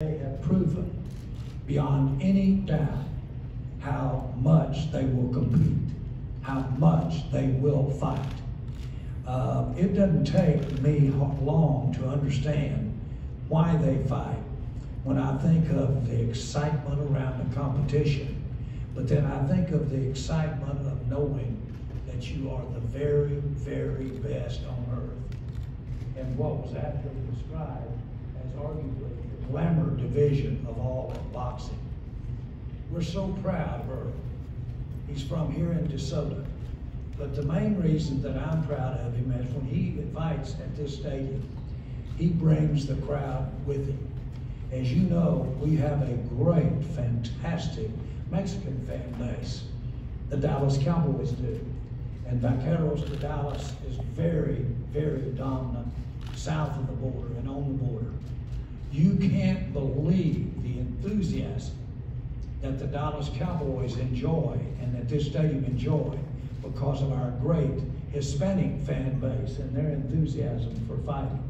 They have proven beyond any doubt how much they will compete, how much they will fight. Uh, it doesn't take me long to understand why they fight when I think of the excitement around the competition, but then I think of the excitement of knowing that you are the very, very best on earth. And what was aptly described as arguably the glamour division of all of boxing. We're so proud of Errol. He's from here in DeSoto. But the main reason that I'm proud of him is when he fights at this stadium, he brings the crowd with him. As you know, we have a great, fantastic Mexican fan base. The Dallas Cowboys do. And Vaqueros de Dallas is very, very dominant south of the border and on the border. You can't believe the enthusiasm that the Dallas Cowboys enjoy and that this stadium enjoy because of our great Hispanic fan base and their enthusiasm for fighting.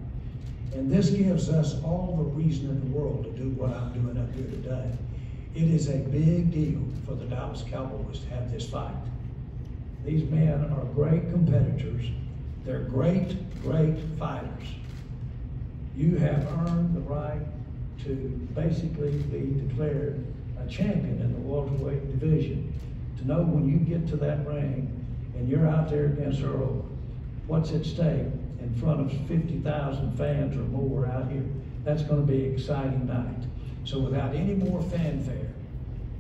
And this gives us all the reason in the world to do what I'm doing up here today. It is a big deal for the Dallas Cowboys to have this fight. These men are great competitors. They're great, great fighters. You have earned the right to basically be declared a champion in the welterweight division. To know when you get to that ring and you're out there against Errol, what's at stake in front of 50,000 fans or more out here, that's going to be an exciting night. So without any more fanfare,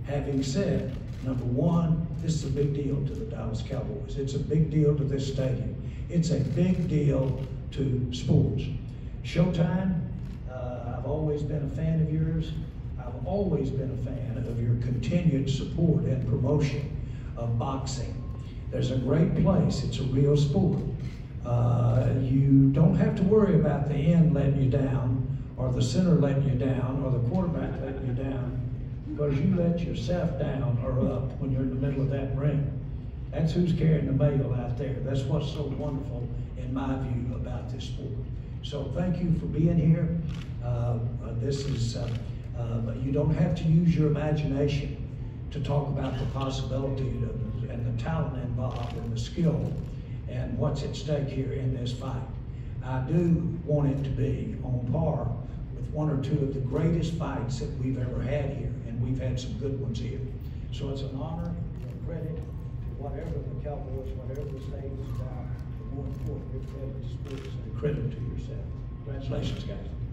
having said, number one, this is a big deal to the Dallas Cowboys. It's a big deal to this stadium. It's a big deal to sports. Showtime, uh, I've always been a fan of yours. I've always been a fan of your continued support and promotion of boxing. There's a great place. It's a real sport. Uh, you don't have to worry about the end letting you down, or the center letting you down, or the quarterback letting you down, because you let yourself down or up when you're in the middle of that ring. That's who's carrying the mail out there. That's what's so wonderful, in my view. So thank you for being here. Uh, this is, uh, uh, you don't have to use your imagination to talk about the possibility of, and the talent involved and the skill and what's at stake here in this fight. I do want it to be on par with one or two of the greatest fights that we've ever had here, and we've had some good ones here. So it's an honor and credit to whatever the Cowboys, whatever the state and credit to yourself. Congratulations, guys.